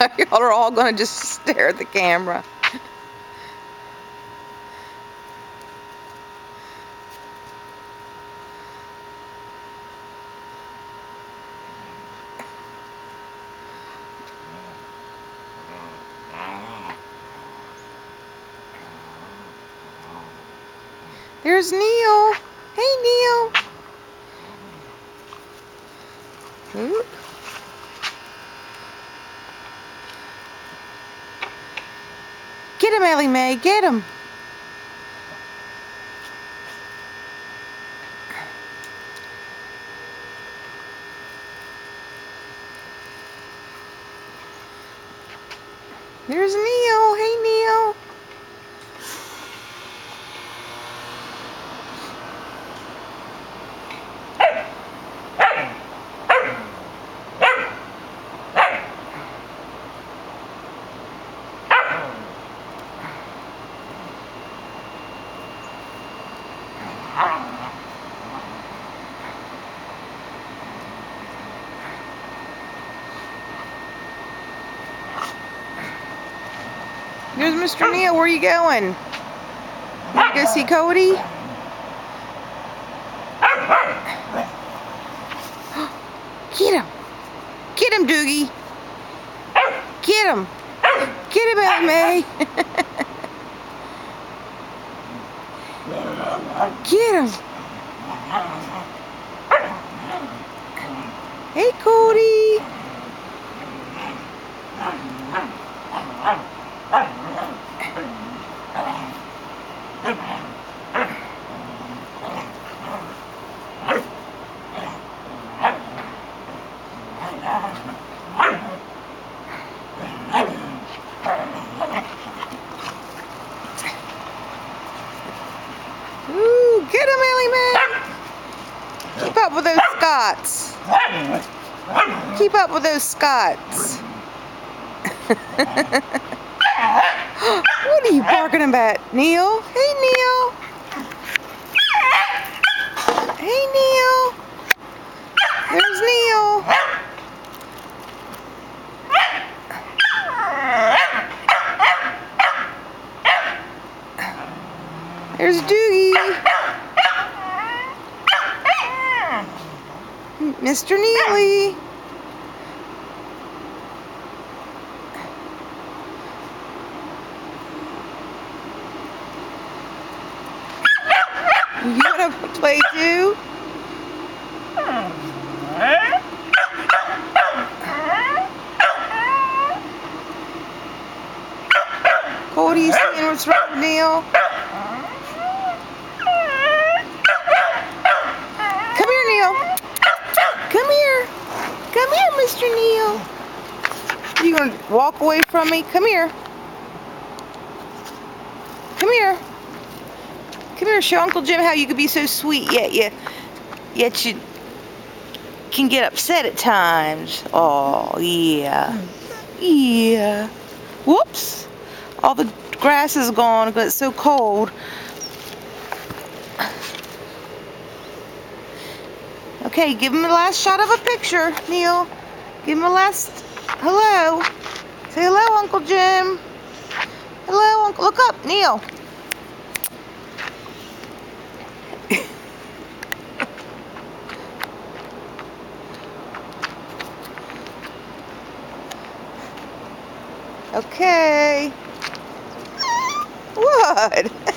Y'all are all gonna just stare at the camera. There's Neil. Hey, Neil. Ooh. Get May, Get him. There's Neil. Hey, Neil. There's Mr. Neil. Where are you going? You go see Cody? Get him. Get him, Doogie. Get him. Get him, Aunt May. Get him. Hey, Cody. Ooh, get him, Ellie Mae. Keep up with those Scots. Keep up with those Scots. what are you barking about, Neil? Hey, Neil. Hey, Neil. There's Neil. There's Doogie. Mr. Neely. You wanna play too? Cody, you seeing what's wrong Neil? Come here, Neil. Come here. Come here, Mr. Neil. You gonna walk away from me? Come here. Come here. Come here, show Uncle Jim how you could be so sweet yet you yet you can get upset at times. Oh yeah. Yeah. Whoops. All the grass is gone because it's so cold. Okay, give him the last shot of a picture, Neil. Give him a last hello. Say hello, Uncle Jim. Hello, Uncle. Look up, Neil. okay. What?